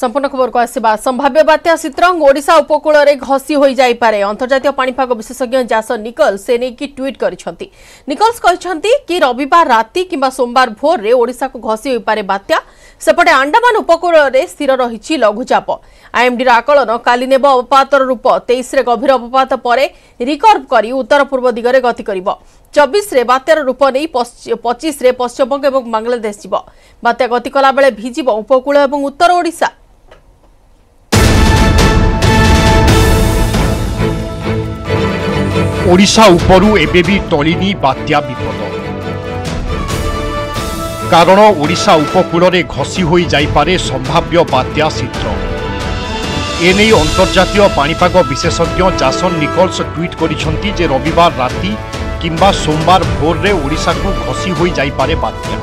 ସମ୍ପୂର୍ଣ୍ଣ ଖବରକୁ ଆସିବା ସମ୍ଭାବ୍ୟ ବାତ୍ୟା ସିତ୍ରଙ୍ଗ ଓଡ଼ିଶା ଉପକୂଳରେ ଘସି ହୋଇଯାଇପାରେ ଅନ୍ତର୍ଜାତୀୟ ପାଣିପାଗ ବିଶେଷଜ୍ଞ ଜାସ ନିକଲ୍ସ ସେ ନେଇକି ଟ୍ୱିଟ୍ କରିଛନ୍ତି ନିକଲ୍ସ କହିଛନ୍ତି କି ରବିବାର ରାତି କିମ୍ବା ସୋମବାର ଭୋରରେ ଓଡ଼ିଶାକୁ ଘସି ହୋଇପାରେ ବାତ୍ୟା ସେପଟେ ଆଣ୍ଡାମାନ ଉପକୂଳରେ ସ୍ଥିର ରହିଛି ଲଘୁଚାପ ଆଇଏମ୍ଡିର ଆକଳନ କାଲି ନେବ ଅବପାତର ରୂପ ତେଇଶରେ ଗଭୀର ଅବପାତ ପରେ ରିକର୍ଭ କରି ଉତ୍ତର ପୂର୍ବ ଦିଗରେ ଗତି କରିବ ଚବିଶରେ ବାତ୍ୟାର ରୂପ ନେଇ ପଚିଶରେ ପଶ୍ଚିମବଙ୍ଗ ଏବଂ ବାଂଲାଦେଶ ଯିବ ବାତ୍ୟା ଗତି କଲାବେଳେ ଭିଜିବ ଉପକୂଳ ଏବଂ ଉତ୍ତର ଓଡ଼ିଶା ଓଡ଼ିଶା ଉପରୁ ଏବେ ବି ଟଳିନି ବାତ୍ୟା ବିପଦ କାରଣ ଓଡ଼ିଶା ଉପକୂଳରେ ଘଷି ହୋଇଯାଇପାରେ ସମ୍ଭାବ୍ୟ ବାତ୍ୟା ଶୀଘ୍ର ଏନେଇ ଅନ୍ତର୍ଜାତୀୟ ପାଣିପାଗ ବିଶେଷଜ୍ଞ ଜାସନ୍ ନିକଲ୍ସ ଟ୍ୱିଟ୍ କରିଛନ୍ତି ଯେ ରବିବାର ରାତି କିମ୍ବା ସୋମବାର ଭୋରରେ ଓଡ଼ିଶାକୁ ଘଷି ହୋଇଯାଇପାରେ ବାତ୍ୟା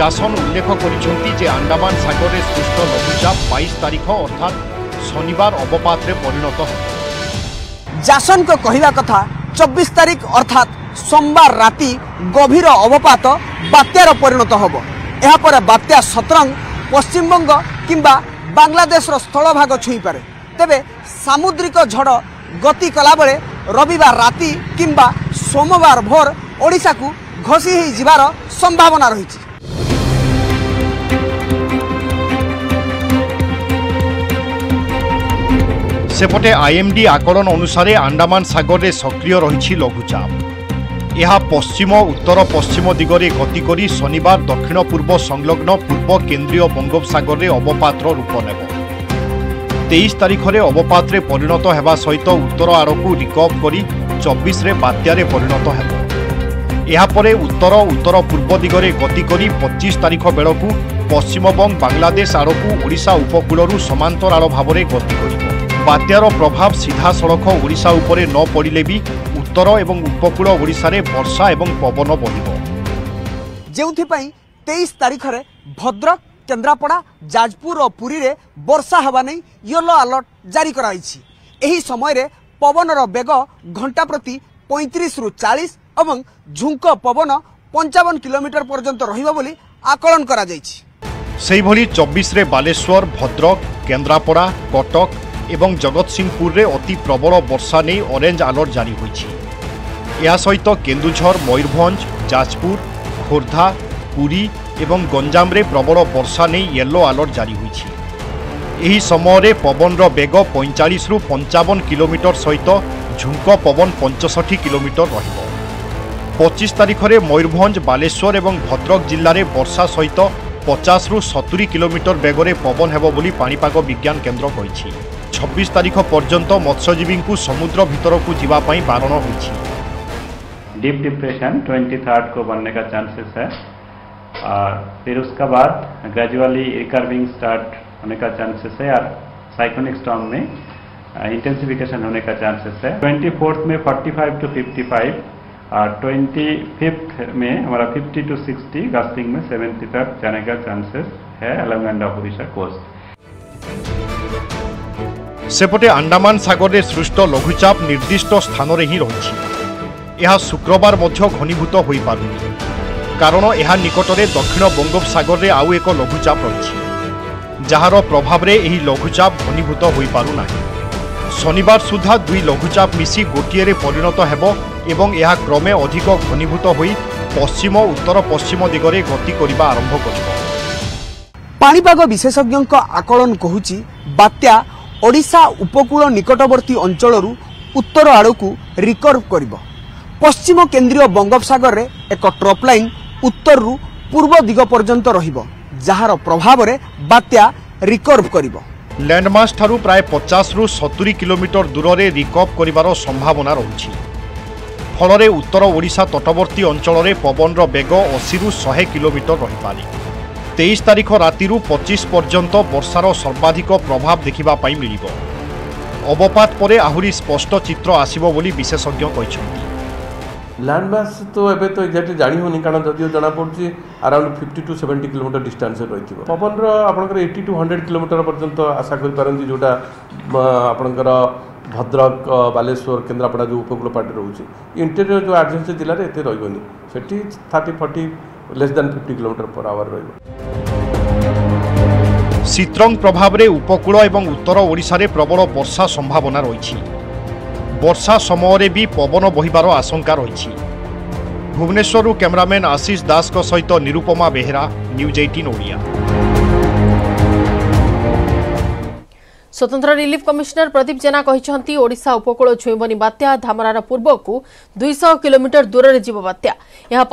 ଜାସନ୍ ଉଲ୍ଲେଖ କରିଛନ୍ତି ଯେ ଆଣ୍ଡାମାନ ସାଗରରେ ସୃଷ୍ଟ ଲଘୁଚାପ ବାଇଶ ତାରିଖ ଅର୍ଥାତ୍ ଶନିବାର ଅବପାତରେ ପରିଣତ ହେବ ଜାସନଙ୍କ କହିବା କଥା ଚବିଶ ତାରିଖ ଅର୍ଥାତ୍ ସୋମବାର ରାତି ଗଭୀର ଅବପାତ ବାତ୍ୟାର ପରିଣତ ହେବ ଏହାପରେ ବାତ୍ୟା ସତରଙ୍ଗ ପଶ୍ଚିମବଙ୍ଗ କିମ୍ବା ବାଂଲାଦେଶର ସ୍ଥଳଭାଗ ଛୁଇଁପାରେ ତେବେ ସାମୁଦ୍ରିକ ଝଡ଼ ଗତି କଲାବେଳେ ରବିବାର ରାତି କିମ୍ବା ସୋମବାର ଭୋର ଓଡ଼ିଶାକୁ ଘଷି ହୋଇଯିବାର ସମ୍ଭାବନା ରହିଛି সেপটে আইএমডি আকলন অনুসারে আন্ডামান সাগরে সক্রিয় রয়েছে লঘুচাপ ଏହା ପଶ୍ଚିମ ଉତ୍ତର ପଶ୍ଚିମ ଦିଗରେ ଗତି କରି ଶନିବାର ଦକ୍ଷିଣ ପୂର୍ବ ସଂଲଗ୍ନ ପୂର୍ବ କେନ୍ଦ୍ରୀୟ ବଙ୍ଗୋପସାଗରରେ ଅବପାତର ରୂପ ନେବ ତେଇଶ ତାରିଖରେ ଅବପାତରେ ପରିଣତ ହେବା ସହିତ ଉତ୍ତର ଆଡ଼କୁ ରିକଭ୍ କରି ଚବିଶରେ ବାତ୍ୟାରେ ପରିଣତ ହେବ ଏହାପରେ ଉତ୍ତର ଉତ୍ତର ପୂର୍ବ ଦିଗରେ ଗତି କରି ପଚିଶ ତାରିଖ ବେଳକୁ ପଶ୍ଚିମବଙ୍ଗ ବାଂଲାଦେଶ ଆଡ଼କୁ ଓଡ଼ିଶା ଉପକୂଳରୁ ସମାନ୍ତରାଳ ଭାବରେ ଗତି କରିବ ବାତ୍ୟାର ପ୍ରଭାବ ସିଧାସଳଖ ଓଡ଼ିଶା ଉପରେ ନ ପଡ଼ିଲେ ବି ଉତ୍ତର ଏବଂ ଉପକୂଳ ଓଡ଼ିଶାରେ ବର୍ଷା ଏବଂ ପବନ ବଢ଼ିବ ଯେଉଁଥିପାଇଁ ତେଇଶ ତାରିଖରେ ଭଦ୍ରକ କେନ୍ଦ୍ରାପଡ଼ା ଯାଜପୁର ଓ ପୁରୀରେ ବର୍ଷା ହେବା ନେଇ ୟେଲୋ ଆଲର୍ଟ ଜାରି କରାଯାଇଛି ଏହି ସମୟରେ ପବନର ବେଗ ଘଣ୍ଟା ପ୍ରତି ପଇଁତିରିଶରୁ ଚାଳିଶ ଏବଂ ଝୁଙ୍କ ପବନ ପଞ୍ଚାବନ କିଲୋମିଟର ପର୍ଯ୍ୟନ୍ତ ରହିବ ବୋଲି ଆକଳନ କରାଯାଇଛି ସେହିଭଳି ଚବିଶରେ ବାଲେଶ୍ୱର ଭଦ୍ରକ କେନ୍ଦ୍ରାପଡ଼ା କଟକ এবং ଜଗତସିଂହପୁରରେ ଅତି ପ୍ରବଳ ବର୍ଷା ନେଇ ଅରେଞ୍ଜ ଆଲର୍ଟ ଜାରି ହୋଇଛି ଏହା ସହିତ କେନ୍ଦୁଝର ମୟୂରଭଞ୍ଜ ଯାଜପୁର ଖୋର୍ଦ୍ଧା ପୁରୀ ଏବଂ ଗଞ୍ଜାମରେ ପ୍ରବଳ ବର୍ଷା ନେଇ ୟେଲୋ ଆଲର୍ଟ ଜାରି ହୋଇଛି ଏହି ସମୟରେ ପବନର ବେଗ ପଇଁଚାଳିଶରୁ ପଞ୍ଚାବନ କିଲୋମିଟର ସହିତ ଝୁଙ୍କ ପବନ ପଞ୍ଚଷଠି କିଲୋମିଟର ରହିବ ପଚିଶ ତାରିଖରେ ମୟୂରଭଞ୍ଜ ବାଲେଶ୍ୱର ଏବଂ ଭଦ୍ରକ ଜିଲ୍ଲାରେ ବର୍ଷା ସହିତ ପଚାଶରୁ ସତୁରି କିଲୋମିଟର ବେଗରେ ପବନ ହେବ ବୋଲି ପାଣିପାଗ ବିଜ୍ଞାନ କେନ୍ଦ୍ର କହିଛି छब्बीस तारीख पर्यंत मत्स्यजीवी को समुद्र भितर को जीवाई बारण हो डीप डिप्रेशन ट्वेंटी थर्ड को बनने का चांसेस है और फिर उसका बाद ग्रेजुअली रिकर्विंग स्टार्ट होने का चांसेस है और साइक्लोनिक स्टॉम में इंटेंसिफिकेशन होने का चांसेस है ट्वेंटी फोर्थ में forty five to fifty five और ट्वेंटी फिफ्थ में हमारा फिफ्टी टू सिक्सटी गास्टिंग में सेवेंटी तक जाने का चांसेस है along end of Orissa coast ସେପଟେ ଆଣ୍ଡାମାନ ସାଗରରେ ସୃଷ୍ଟ ଲଘୁଚାପ ନିର୍ଦ୍ଦିଷ୍ଟ ସ୍ଥାନରେ ହିଁ ରହିଛି ଏହା ଶୁକ୍ରବାର ମଧ୍ୟ ଘନୀଭୂତ ହୋଇପାରୁନି କାରଣ ଏହା ନିକଟରେ ଦକ୍ଷିଣ ବଙ୍ଗୋପସାଗରରେ ଆଉ ଏକ ଲଘୁଚାପ ରହିଛି ଯାହାର ପ୍ରଭାବରେ ଏହି ଲଘୁଚାପ ଘନୀଭୂତ ହୋଇପାରୁନାହିଁ ଶନିବାର ସୁଦ୍ଧା ଦୁଇ ଲଘୁଚାପ ମିଶି ଗୋଟିଏରେ ପରିଣତ ହେବ ଏବଂ ଏହା କ୍ରମେ ଅଧିକ ଘନୀଭୂତ ହୋଇ ପଶ୍ଚିମ ଉତ୍ତର ପଶ୍ଚିମ ଦିଗରେ ଗତି କରିବା ଆରମ୍ଭ କରିବ ପାଣିପାଗ ବିଶେଷଜ୍ଞଙ୍କ ଆକଳନ କହୁଛି ବାତ୍ୟା ଓଡ଼ିଶା ଉପକୂଳ ନିକଟବର୍ତ୍ତୀ ଅଞ୍ଚଳରୁ ଉତ୍ତର ଆଡ଼କୁ ରିକର୍ଭ କରିବ ପଶ୍ଚିମ କେନ୍ଦ୍ରୀୟ ବଙ୍ଗୋପସାଗରରେ ଏକ ଟ୍ରପ୍ ଲାଇନ୍ ଉତ୍ତରରୁ ପୂର୍ବ ଦିଗ ପର୍ଯ୍ୟନ୍ତ ରହିବ ଯାହାର ପ୍ରଭାବରେ ବାତ୍ୟା ରିକର୍ଭ କରିବ ଲ୍ୟାଣ୍ଡମାର୍କ ଠାରୁ ପ୍ରାୟ ପଚାଶରୁ ସତୁରି କିଲୋମିଟର ଦୂରରେ ରିକର୍ଭ କରିବାର ସମ୍ଭାବନା ରହୁଛି ଫଳରେ ଉତ୍ତର ଓଡ଼ିଶା ତଟବର୍ତ୍ତୀ ଅଞ୍ଚଳରେ ପବନର ବେଗ ଅଶୀରୁ ଶହେ କିଲୋମିଟର ରହିପାରେ তেইশ তারিখ রাতিরু পঁচিশ পর্যন্ত বর্ষার সর্বাধিক প্রভাব দেখা মিলব অবপাত পরে আহরি স্পষ্ট চিত্র আসব বলে বিশেষজ্ঞ কিন্তু ল্যান্ডমাস তো এবে তো এক্সাক্টলি জানি হোনি কারণ যদিও পড়ছে around fifty to seventy kilometre ডিষ্টান্সে রয়েছে পবনর আপনার এইটি টু হন্ড্রেড কিলোমিটার পর্যন্ত আশা করে পারেন যেটা আপনার ভদ্রক বালেশ্বর কেন্দ্রাপড়া যে উপকূল পাটি রয়েছে ইন্টেরিয়র যে আডজেন্সি জেলার এতে রহবনি সেটি thirty forty less than fifty kilometre per hour ରହିବ ଶୀତରଙ୍ଗ ପ୍ରଭାବରେ ଉପକୂଳ ଏବଂ ଉତ୍ତର ଓଡ଼ିଶାରେ ପ୍ରବଳ ବର୍ଷା ସମ୍ଭାବନା ରହିଛି ବର୍ଷା ସମୟରେ ବି ପବନ ବହିବାର ଆଶଙ୍କା ରହିଛି ଭୁବନେଶ୍ୱରରୁ କ୍ୟାମେରାମ୍ୟାନ୍ ଆଶିଷ ଦାସଙ୍କ ସହିତ ନିରୁପମା ବେହେରା ନ୍ୟୁଜ୍ ଏଇଟିନ୍ ଓଡ଼ିଆ ସ୍ୱତନ୍ତ୍ର ରିଲିଫ୍ କମିଶନର ପ୍ରଦୀପ ଜେନା କହିଛନ୍ତି ଓଡ଼ିଶା ଉପକୂଳ ଛୁଇଁବନି ବାତ୍ୟା ଧାମରାର ପୂର୍ବକୁ ଦୁଇଶହ କିଲୋମିଟର ଦୂରରେ ଯିବ ବାତ୍ୟା ଏହା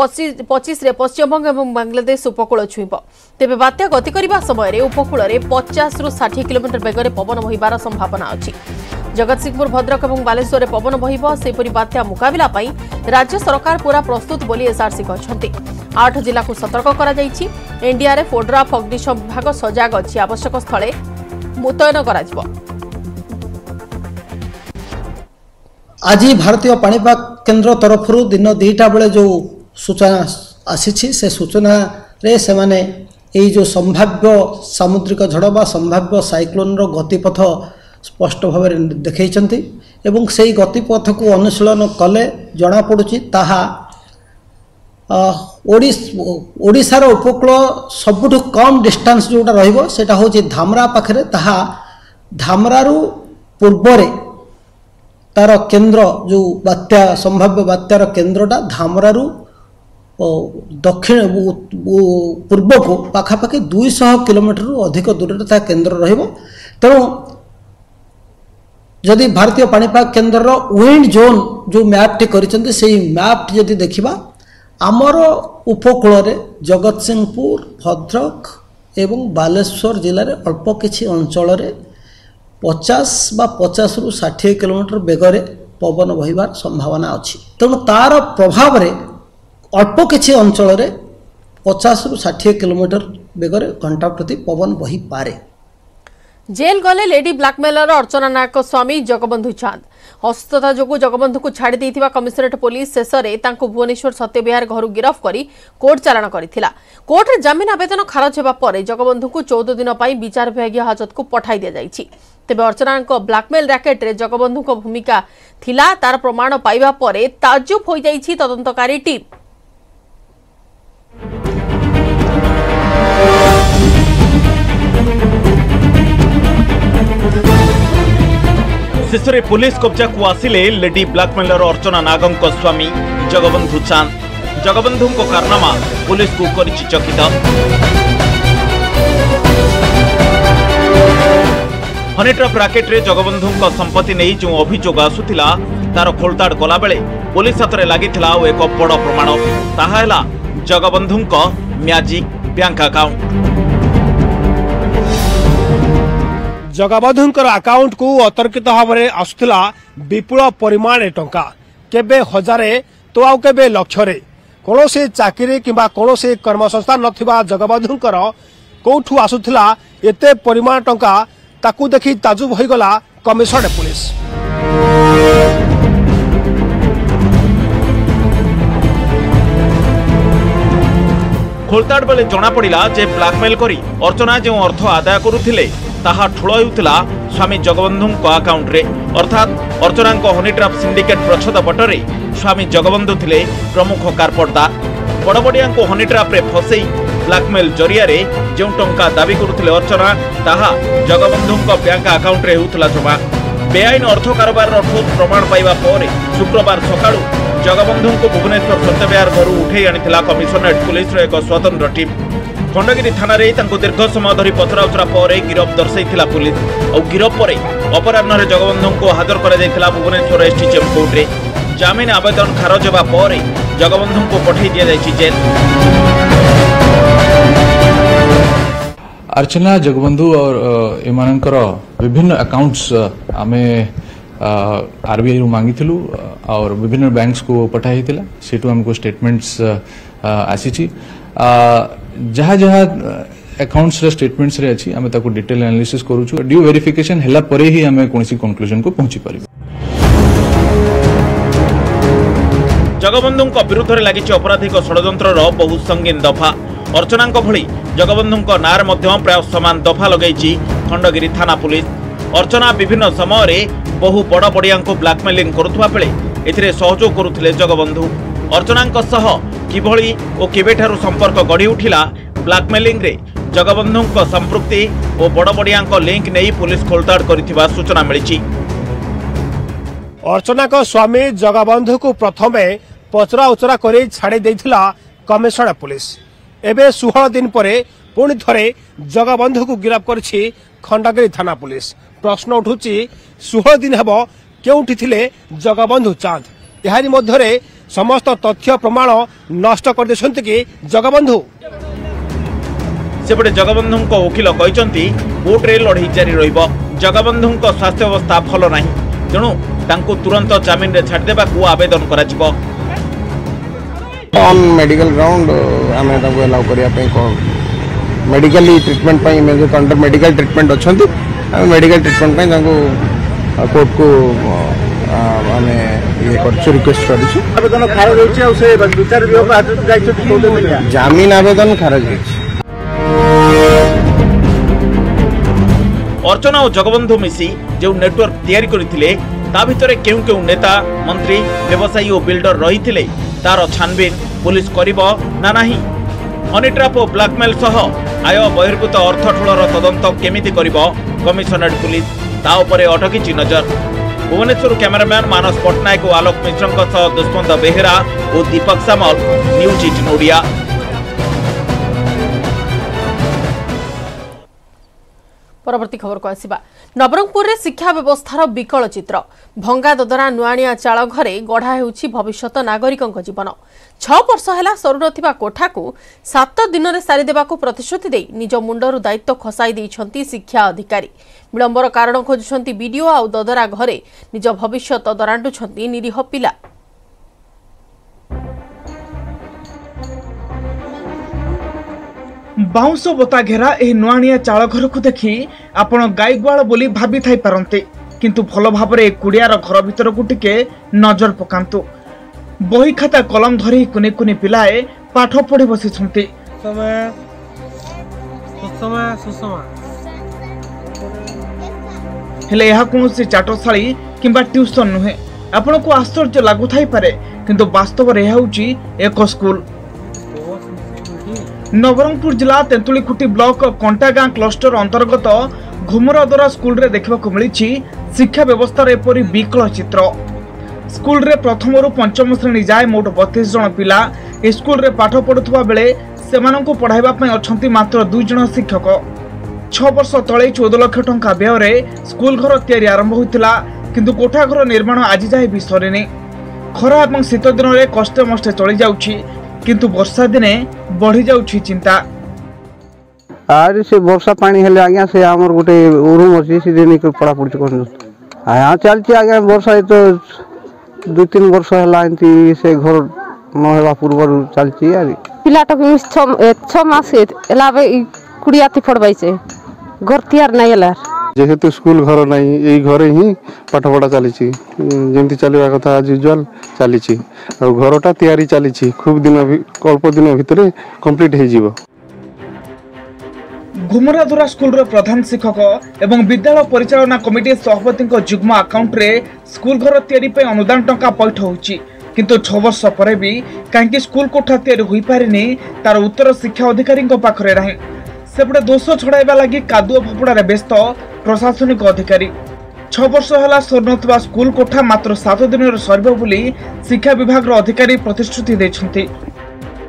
ପଚିଶରେ ପଶ୍ଚିମବଙ୍ଗ ଏବଂ ବାଂଲାଦେଶ ଉପକୂଳ ଛୁଇଁବ ତେବେ ବାତ୍ୟା ଗତି କରିବା ସମୟରେ ଉପକୂଳରେ ପଚାଶରୁ ଷାଠିଏ କିଲୋମିଟର ବେଗରେ ପବନ ବହିବାର ସମ୍ଭାବନା ଅଛି ଜଗତସିଂହପୁର ଭଦ୍ରକ ଏବଂ ବାଲେଶ୍ୱରରେ ପବନ ବହିବ ସେହିପରି ବାତ୍ୟା ମୁକାବିଲା ପାଇଁ ରାଜ୍ୟ ସରକାର ପୁରା ପ୍ରସ୍ତୁତ ବୋଲି ଏସ୍ଆର୍ସି କହିଛନ୍ତି ଆଠ ଜିଲ୍ଲାକୁ ସତର୍କ କରାଯାଇଛି ଏନ୍ଡିଆର୍ଏଫ୍ ଓଡ୍ରାଫ୍ ଅଗ୍ନିଶମ ବିଭାଗ ସଜାଗ ଅଛି ଆବଶ୍ୟକ ସ୍ଥଳେ ମୁତୟନ କରାଯିବ ଆଜି ଭାରତୀୟ ପାଣିପାଗ କେନ୍ଦ୍ର ତରଫରୁ ଦିନ ଦୁଇଟା ବେଳେ ଯେଉଁ ସୂଚନା ଆସିଛି ସେ ସୂଚନାରେ ସେମାନେ ଏଇ ଯେଉଁ ସମ୍ଭାବ୍ୟ ସାମୁଦ୍ରିକ ଝଡ଼ ବା ସମ୍ଭାବ୍ୟ ସାଇକ୍ଲୋନର ଗତିପଥ ସ୍ପଷ୍ଟ ଭାବରେ ଦେଖାଇଛନ୍ତି ଏବଂ ସେହି ଗତିପଥକୁ ଅନୁଶୀଳନ କଲେ ଜଣାପଡ଼ୁଛି ତାହା ଓଡ଼ିଶାର ଉପକୂଳ ସବୁଠୁ କମ୍ ଡିଷ୍ଟାନ୍ସ ଯେଉଁଟା ରହିବ ସେଇଟା ହେଉଛି ଧାମରା ପାଖରେ ତାହା ଧାମରାରୁ ପୂର୍ବରେ ତା'ର କେନ୍ଦ୍ର ଯେଉଁ ବାତ୍ୟା ସମ୍ଭାବ୍ୟ ବାତ୍ୟାର କେନ୍ଦ୍ରଟା ଧାମରାରୁ ଦକ୍ଷିଣ ପୂର୍ବକୁ ପାଖାପାଖି ଦୁଇଶହ କିଲୋମିଟରରୁ ଅଧିକ ଦୂରରେ ତାହା କେନ୍ଦ୍ର ରହିବ ତେଣୁ ଯଦି ଭାରତୀୟ ପାଣିପାଗ କେନ୍ଦ୍ରର ୱିଣ୍ଡ ଜୋନ୍ ଯେଉଁ ମ୍ୟାପ୍ଟି କରିଛନ୍ତି ସେଇ ମ୍ୟାପ୍ଟି ଯଦି ଦେଖିବା ଆମର ଉପକୂଳରେ ଜଗତସିଂହପୁର ଭଦ୍ରକ ଏବଂ ବାଲେଶ୍ୱର ଜିଲ୍ଲାରେ ଅଳ୍ପ କିଛି ଅଞ୍ଚଳରେ ପଚାଶ ବା ପଚାଶରୁ ଷାଠିଏ କିଲୋମିଟର ବେଗରେ ପବନ ବହିବାର ସମ୍ଭାବନା ଅଛି ତେଣୁ ତା'ର ପ୍ରଭାବରେ ଅଳ୍ପ କିଛି ଅଞ୍ଚଳରେ ପଚାଶରୁ ଷାଠିଏ କିଲୋମିଟର ବେଗରେ ଘଣ୍ଟା ପ୍ରତି ପବନ ବହିପାରେ জেল গলে লেডি ব্লাকমেলর অর্চনা নায়ক স্বামী জগবন্ধু চাঁদ অসুস্থতা যোগুঁ জগবন্ধুকু ছাড়ি দিয়ে কমিশনারেট পুলিশ শেষে তাঁর ভুবনেশ্বর সত্যবিহার ঘর গিরফ করে কোর্ট চালাণ করে কোর্টে জামিন আবেদন খারজ হওয়া পরে জগবন্ধুকু চৌদ দিন বিচার বিভাগীয় হাজতকু পঠাই দিয়াযাইছে তেবে অর্চনাঙ্ক ব্লাকমেল র্যাকেট্রে জগবন্ধুক ভূমিকা লা তার প্রমাণ পাইবা পরে তাজুব হয়ে যাই তদন্তকারী টিম पोलि कब्जाको आसि लेडी ब्लाकमेलर अर्चना नागको स्वामी जगबन्धु चांद जगबन्धुको कारनामा पुलिस पोलिस गरिकित हनिट्रप राकेट्रे जगबन्धुको सम्पत्ति नै जो अभियोग आसुला तार खोलताड गलाबे पुलिस हातले लागि एक बड प्रमाण ताला जगबन्धुको म्याजिक ब्याङ्क आकाउन्ट ଜଗବନ୍ଧୁଙ୍କର ଆକାଉଣ୍ଟକୁ ଅତର୍କିତ ଭାବରେ ଆସୁଥିଲା ବିପୁଳ ପରିମାଣରେ ଟଙ୍କା କେବେ ହଜାରେ ତ ଆଉ କେବେ ଲକ୍ଷରେ କୌଣସି ଚାକିରି କିମ୍ବା କୌଣସି କର୍ମସଂସ୍ଥା ନଥିବା ଜଗବନ୍ଧୁଙ୍କର କେଉଁଠୁ ଆସୁଥିଲା ଏତେ ପରିମାଣ ଟଙ୍କା ତାକୁ ଦେଖି ତାଜୁବ ହୋଇଗଲା କମିଶନ ପୁଲିସ ଖୋଲତାଡ଼ ବେଳେ ଜଣାପଡ଼ିଲା ଯେ ବ୍ଲାକମେଲ କରି ଅର୍ଚ୍ଚନା ଯେଉଁ ଅର୍ଥ ଆଦାୟ କରୁଥିଲେ ତାହା ଠୁଳ ହେଉଥିଲା ସ୍ୱାମୀ ଜଗବନ୍ଧୁଙ୍କ ଆକାଉଣ୍ଟରେ ଅର୍ଥାତ୍ ଅର୍ଚ୍ଚନାଙ୍କ ହନିଟ୍ରାପ୍ ସିଣ୍ଡିକେଟ୍ ପ୍ରଚ୍ଛଦ ପଟରେ ସ୍ୱାମୀ ଜଗବନ୍ଧୁ ଥିଲେ ପ୍ରମୁଖ କାର୍ପଟଦାର ବଡ଼ବଡ଼ିଆଙ୍କୁ ହନିଟ୍ରାପ୍ରେ ଫସେଇ ବ୍ଲାକ୍ମେଲ୍ ଜରିଆରେ ଯେଉଁ ଟଙ୍କା ଦାବି କରୁଥିଲେ ଅର୍ଚ୍ଚନା ତାହା ଜଗବନ୍ଧୁଙ୍କ ବ୍ୟାଙ୍କ ଆକାଉଣ୍ଟରେ ହେଉଥିଲା ଜମା ବେଆଇନ ଅର୍ଥ କାରବାରର ଠୋସ୍ ପ୍ରମାଣ ପାଇବା ପରେ ଶୁକ୍ରବାର ସକାଳୁ ଜଗବନ୍ଧୁଙ୍କୁ ଭୁବନେଶ୍ୱର ସତ୍ୟବିହାର ଘରୁ ଉଠାଇ ଆଣିଥିଲା କମିଶନରେଟ୍ ପୁଲିସର ଏକ ସ୍ୱତନ୍ତ୍ର ଟିମ୍ खंडगिरी थाना रे तांको दीर्घ समय धरि पथराउतरा पारे गिरफ दर्शैथिला पुलिस औ गिरफ परे अपराधन जगबंधु को हाजर करा भुवनेश्वर एसटी कोर्ट रे जामिन आवेदन खारिज होबा पारे जगबंधु को पठाई दिया जाय जेल अर्चना जगबंधु और इमानंकर विभिन्न अकाउंट्स आमे आरबीआई मांगीलु और विभिन्न बैंक्स को पठाई थी सीठ आमको स्टेटमेंट्स आसी ଯାହା ଯାହା ଆକାଉଣ୍ଟସରେ ଷ୍ଟେଟମେଣ୍ଟସରେ ଅଛି ଆମେ ତାକୁ ଡିଟେଲ ଆନାଲିସିସ୍ କରୁଛୁ ଡ୍ୟୁ ଭେରିଫିକେସନ ହେଲା ପରେ ହିଁ ଆମେ କୌଣସି କନ୍କ୍ଲୁଜନକୁ ପହଞ୍ଚିପାରିବୁ ଜଗବନ୍ଧୁଙ୍କ ବିରୁଦ୍ଧରେ ଲାଗିଛି ଅପରାଧିକ ଷଡ଼ଯନ୍ତ୍ରର ବହୁ ସଙ୍ଗୀନ ଦଫା ଅର୍ଚ୍ଚନାଙ୍କ ଭଳି ଜଗବନ୍ଧୁଙ୍କ ନାଁରେ ମଧ୍ୟ ପ୍ରାୟ ସମାନ ଦଫା ଲଗାଇଛି ଖଣ୍ଡଗିରି ଥାନା ପୁଲିସ ଅର୍ଚ୍ଚନା ବିଭିନ୍ନ ସମୟରେ ବହୁ ବଡ଼ ବଡ଼ିଆଙ୍କୁ ବ୍ଲାକମେଲିଂ କରୁଥିବା ବେଳେ ଏଥିରେ ସହଯୋଗ କରୁଥିଲେ ଜଗବନ୍ଧୁ ଅର୍ଚ୍ଚନାଙ୍କ ସହ କିଭଳି ଓ କେବେଠାରୁ ସମ୍ପର୍କ ଗଢ଼ି ଉଠିଲା ବ୍ଲାକ୍ମେଲିଂରେ ଜଗବନ୍ଧୁଙ୍କ ସମ୍ପୃକ୍ତି ଓ ବଡ଼ବଡ଼ିଆଙ୍କ ଲିଙ୍କ୍ ନେଇ ପୋଲିସ ଖୋଳତାଡ଼ କରିଥିବା ସୂଚନା ମିଳିଛି ଅର୍ଚ୍ଚନାଙ୍କ ସ୍ୱାମୀ ଜଗବନ୍ଧୁଙ୍କୁ ପ୍ରଥମେ ପଚରା ଉଚରା କରି ଛାଡ଼ି ଦେଇଥିଲା କମିଶନର ପୋଲିସ ଏବେ ଷୋହଳ ଦିନ ପରେ ପୁଣି ଥରେ ଜଗବନ୍ଧୁକୁ ଗିରଫ କରିଛି ଖଣ୍ଡଗିରି ଥାନା ପୋଲିସ ପ୍ରଶ୍ନ ଉଠୁଛି ଷୋହଳ ଦିନ ହେବ କେଉଁଠି ଥିଲେ ଜଗବନ୍ଧୁ ଚାନ୍ଦ ଏହାରି ମଧ୍ୟରେ সমস্ত তথ্য প্রমাণ নষ্ট করেদেছেন কি জগবন্ধু সেপটে জগবন্ধুঙ্ উকিল কিন্তু কোর্টরে লড়াই জারি রহব জগবন্ধুঙ্ স্বাস্থ্য অবস্থা ভাল না তেণু তাঁকু তুরন্ত জামিনে ছাড়িদেবা আবেদন করা অন মেডিকাল গ্রাউন্ড আমি তাকে এলাও করা medical treatment under medical treatment অনেক আমি মেডিকাল ট্রিটমেন্ট তাঁকু কোর্টকু ଆମେ ଇଏ କରିଛୁ ରିକ୍ୱେଷ୍ଟ କରିଛୁ ଆବେଦନ ଖାରଜ ହୋଇଛି ଆଉ ସେ ବିଚାର ବିଭାଗ ହାଜତକୁ ଯାଇଛନ୍ତି ଜାମିନ ଆବେଦନ ଖାରଜ ହୋଇଛି ଅର୍ଚ୍ଚନା ଓ ଜଗବନ୍ଧୁ ମିଶି ଯେଉଁ ନେଟୱାର୍କ ତିଆରି କରିଥିଲେ ତା ଭିତରେ କେଉଁ କେଉଁ ନେତା ମନ୍ତ୍ରୀ ବ୍ୟବସାୟୀ ଓ ବିଲ୍ଡର ରହିଥିଲେ ତାର ଛାନବିନ ପୁଲିସ୍ କରିବ ନା ନାହିଁ ହନିଟ୍ରାପ୍ ଓ ବ୍ଲାକମେଲ୍ ସହ ଆୟ ବହିର୍ଭୂତ ଅର୍ଥ ତଦନ୍ତ କେମିତି କରିବ କମିଶନରେଟ୍ ପୁଲିସ୍ ତା ଉପରେ ଅଟକିଛି ନଜର भुवनेश्वर क्यामेराम्यान मानस पट्टनायक आलोक मिश्र सह बेहेरा ओ दीपक सामल न्यूज इटिन ओडिया ପରବର୍ତ୍ତୀ ଖବରକୁ ଆସିବା ନବରଙ୍ଗପୁରରେ ଶିକ୍ଷା ବ୍ୟବସ୍ଥାର ବିକଳ ଚିତ୍ର ଭଙ୍ଗା ଦଦରା ନୂଆଣିଆ ଚାଳ ଘରେ ଗଢ଼ା ହେଉଛି ଭବିଷ୍ୟତ ନାଗରିକଙ୍କ ଜୀବନ ছর্ষ হল সরুনথিবা কোঠাকু সাত দিনরে সারি দেবাকু প্রতিশ্রুতি দেই নিজ মুন্ডরু দায়িত্ব খসাই দেইছেন শিক্ষা অধিকারী বিলম্বর কারণ খোঁজুছেন বিডিও আউ দদরা ঘরে নিজ ভবিষ্যত দরাণ্ডুছেন নিরীহ পিলা ବାଉଁଶ ବତା ଘେରା ଏହି ନୂଆଣିଆ ଚାଳ ଘରକୁ ଦେଖି ଆପଣ ଗାଈଗୁଆଳ ବୋଲି ଭାବିଥାଇପାରନ୍ତି କିନ୍ତୁ ଭଲ ଭାବରେ ଏ କୁଡ଼ିଆର ଘର ଭିତରକୁ ଟିକେ ନଜର ପକାନ୍ତୁ বহি খাতা কলম ধরি কুনি কুনি পিলায়ে পাঠ পড়ি বসিছন্তি ହେଲେ ଏହା କୌଣସି ଚାଟଶାଳୀ କିମ୍ବା ଟ୍ୟୁସନ୍ ନୁହେଁ ଆପଣଙ୍କୁ ଆଶ୍ଚର୍ଯ୍ୟ ଲାଗୁଥାଇପାରେ କିନ୍ତୁ ବାସ୍ତବରେ ଏହା ହେଉଛି ଏକ ସ୍କୁଲ ନବରଙ୍ଗପୁର ଜିଲ୍ଲା ତେନ୍ତୁଳିଖୁଟି ବ୍ଲକ କଣ୍ଟାଗାଁ କ୍ଲଷ୍ଟର ଅନ୍ତର୍ଗତ ଘୁମରଦରା ସ୍କୁଲରେ ଦେଖିବାକୁ ମିଳିଛି ଶିକ୍ଷା ବ୍ୟବସ୍ଥାର ଏପରି ବିକଳ ଚିତ୍ର ସ୍କୁଲରେ ପ୍ରଥମରୁ ପଞ୍ଚମ ଶ୍ରେଣୀ ଯାଏ ମୋଟ ବତିଶ ଜଣ ପିଲା ଏ ସ୍କୁଲରେ ପାଠ ପଢ଼ୁଥିବା ବେଳେ ସେମାନଙ୍କୁ ପଢ଼ାଇବା ପାଇଁ ଅଛନ୍ତି ମାତ୍ର ଦୁଇ ଜଣ ଶିକ୍ଷକ ଛଅ ବର୍ଷ ତଳେ ଚଉଦ ଲକ୍ଷ ଟଙ୍କା ବ୍ୟୟରେ ସ୍କୁଲ ଘର ତିଆରି ଆରମ୍ଭ ହୋଇଥିଲା କିନ୍ତୁ କୋଠା ଘର ନିର୍ମାଣ ଆଜି ଯାଏ ବି ସରିନି ଖରା ଏବଂ ଶୀତ ଦିନରେ କଷ୍ଟେ ମଷ୍ଟେ ଚଳିଯାଉଛି କିନ୍ତୁ ବର୍ଷା ଦିନେ ବଢ଼ିଯାଉଛି ଚିନ୍ତା ଆରେ ସେ ବର୍ଷା ପାଣି ହେଲେ ଆଜ୍ଞା ସେ ଆମର ଗୋଟେ ରୁମ୍ ଅଛି ସେଠି ନେଇକି ପଢ଼ାପଢ଼ି କରୁଛନ୍ତି ଆଜ୍ଞା ଚାଲିଛି ଆଜ୍ଞା ବର୍ଷା ତ দুই তিন বর্ষ হল এমতি সে ঘর নহেলা পূর্বরু চালছি আর পিলাটা ছ ছ মাস এলাবে কুড়িয়াতে ফড়বাইছে ঘর তিয়ার নাই এলার যেহেতু স্কুল ঘর নাই এই ঘরে হি পাঠ পড়া চালিছি যেমতি চালিবা কথা আজ ইউজুয়াল চালিছি আর ঘরটা তিয়ারি চালিছি খুব দিন অল্প দিন ভিতরে কমপ্লিট হয়ে যাব ଘୁମରାଧୁରା ସ୍କୁଲର ପ୍ରଧାନ ଶିକ୍ଷକ ଏବଂ ବିଦ୍ୟାଳୟ ପରିଚାଳନା କମିଟି ସଭାପତିଙ୍କ ଯୁଗ୍ମ ଆକାଉଣ୍ଟରେ ସ୍କୁଲ ଘର ତିଆରି ପାଇଁ ଅନୁଦାନ ଟଙ୍କା ପୈଠ ହୋଇଛି କିନ୍ତୁ ଛଅ ବର୍ଷ ପରେ ବି କାହିଁକି ସ୍କୁଲ କୋଠା ତିଆରି ହୋଇପାରିନି ତାର ଉତ୍ତର ଶିକ୍ଷା ଅଧିକାରୀଙ୍କ ପାଖରେ ନାହିଁ ସେପଟେ ଦୋଷ ଛଡ଼ାଇବା ଲାଗି କାଦୁଅ ଫୋପଡ଼ାରେ ବ୍ୟସ୍ତ ପ୍ରଶାସନିକ ଅଧିକାରୀ ଛଅ ବର୍ଷ ହେଲା ସରିନଥିବା ସ୍କୁଲ କୋଠା ମାତ୍ର ସାତ ଦିନରେ ସରିବ ବୋଲି ଶିକ୍ଷା ବିଭାଗର ଅଧିକାରୀ ପ୍ରତିଶ୍ରୁତି ଦେଇଛନ୍ତି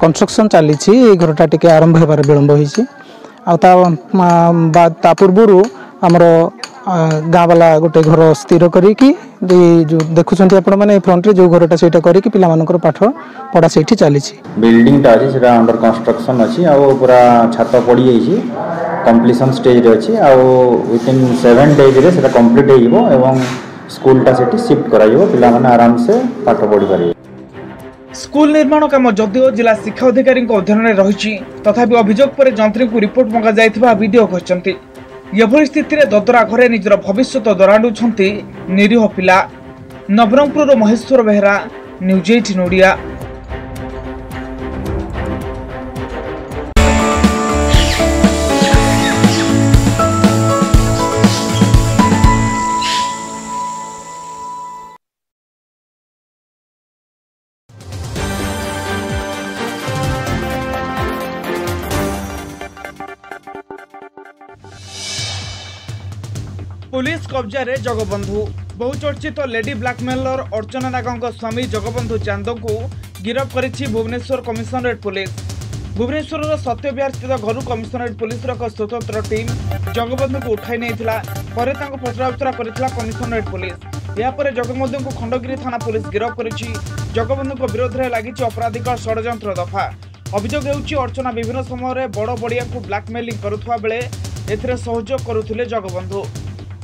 କନଷ୍ଟ୍ରକ୍ସନ୍ ଚାଲିଛି ଏଇ ଘରଟା ଟିକେ ଆରମ୍ଭ ହେବାରେ ବିଳମ୍ବ ହୋଇଛି ଆଉ ତା ବା ତା ପୂର୍ବରୁ ଆମର ଗାଁବାଲା ଗୋଟେ ଘର ସ୍ଥିର କରିକି ଏଇ ଯେଉଁ ଦେଖୁଛନ୍ତି ଆପଣମାନେ ଫ୍ରଣ୍ଟରେ ଯେଉଁ ଘରଟା ସେଇଟା କରିକି ପିଲାମାନଙ୍କର ପାଠ ପଢ଼ା ସେଇଠି ଚାଲିଛି ବିଲ୍ଡିଂଟା ଅଛି ସେଇଟା ଅଣ୍ଡର କନଷ୍ଟ୍ରକ୍ସନ୍ ଅଛି ଆଉ ପୁରା ଛାତ ପଡ଼ିଯାଇଛି କମ୍ପ୍ଲିସନ୍ ଷ୍ଟେଜ୍ରେ ଅଛି ଆଉ ୱିଥିନ୍ ସେଭେନ୍ ଡେଜ୍ରେ ସେଇଟା କମ୍ପ୍ଲିଟ୍ ହେଇଯିବ ଏବଂ ସ୍କୁଲଟା ସେଠି ସିଫ୍ଟ କରାଯିବ ପିଲାମାନେ ଆରାମସେ ପାଠ ପଢ଼ିପାରିବେ ସ୍କୁଲ ନିର୍ମାଣ କାମ ଯଦିଓ ଜିଲ୍ଲା ଶିକ୍ଷା ଅଧିକାରୀଙ୍କ ଅଧୀନରେ ରହିଛି ତଥାପି ଅଭିଯୋଗ ପରେ ଯନ୍ତ୍ରୀଙ୍କୁ ରିପୋର୍ଟ ମଗାଯାଇଥିବା ବିଡ଼ିଓ କହିଛନ୍ତି ଏଭଳି ସ୍ଥିତିରେ ଦଦରା ଘରେ ନିଜର ଭବିଷ୍ୟତ ଦରାଣ୍ଡୁଛନ୍ତି ନିରୀହ ପିଲା ନବରଙ୍ଗପୁରର ମହେଶ୍ୱର ବେହେରା ନ୍ୟୁଜ୍ ଏଇଟିନ୍ ଓଡ଼ିଆ କବ୍ଜାରେ ଜଗବନ୍ଧୁ ବହୁଚର୍ଚ୍ଚିତ ଲେଡି ବ୍ଲାକମେଲର ଅର୍ଚ୍ଚନା ନାଗଙ୍କ ସ୍ୱାମୀ ଜଗବନ୍ଧୁ ଚାନ୍ଦଙ୍କୁ ଗିରଫ କରିଛି ଭୁବନେଶ୍ୱର କମିଶନରେଟ୍ ପୁଲିସ୍ ଭୁବନେଶ୍ୱରର ସତ୍ୟବିହାରସ୍ଥିତ ଘରୁ କମିଶନରେଟ୍ ପୁଲିସର ଏକ ସ୍ୱତନ୍ତ୍ର ଟିମ୍ ଜଗବନ୍ଧୁଙ୍କୁ ଉଠାଇ ନେଇଥିଲା ପରେ ତାଙ୍କୁ ପଚରାଉଚରା କରିଥିଲା କମିଶନରେଟ୍ ପୁଲିସ୍ ଏହାପରେ ଜଗବନ୍ଧୁଙ୍କୁ ଖଣ୍ଡଗିରି ଥାନା ପୁଲିସ୍ ଗିରଫ କରିଛି ଜଗବନ୍ଧୁଙ୍କ ବିରୋଧରେ ଲାଗିଛି ଅପରାଧିକ ଷଡ଼ଯନ୍ତ୍ର ଦଫା ଅଭିଯୋଗ ହେଉଛି ଅର୍ଚ୍ଚନା ବିଭିନ୍ନ ସମୟରେ ବଡ଼ ବଡ଼ିଆଙ୍କୁ ବ୍ଲାକମେଲିଂ କରୁଥିବା ବେଳେ ଏଥିରେ ସହଯୋଗ କରୁଥିଲେ ଜଗବନ୍ଧୁ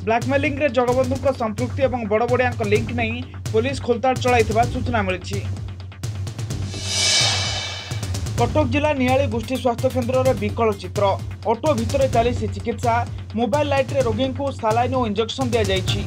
ବ୍ଲାକମେଲିଂରେ ଜଗବନ୍ଧୁଙ୍କ ସମ୍ପୃକ୍ତି ଏବଂ ବଡ଼ବଡ଼ିଆଙ୍କ ଲିଙ୍କ୍ ନେଇ ପୋଲିସ ଖୋଲତାଡ଼ ଚଳାଇଥିବା ସୂଚନା ମିଳିଛି କଟକ ଜିଲ୍ଲା ନିଆଳି ଗୋଷ୍ଠୀ ସ୍ୱାସ୍ଥ୍ୟ କେନ୍ଦ୍ରରେ ବିକଳ ଚିତ୍ର ଅଟୋ ଭିତରେ ଚାଲିଛି ଚିକିତ୍ସା ମୋବାଇଲ ଲାଇଟ୍ରେ ରୋଗୀଙ୍କୁ ସାଲାଇନ୍ ଓ ଇଞ୍ଜେକ୍ସନ୍ ଦିଆଯାଇଛି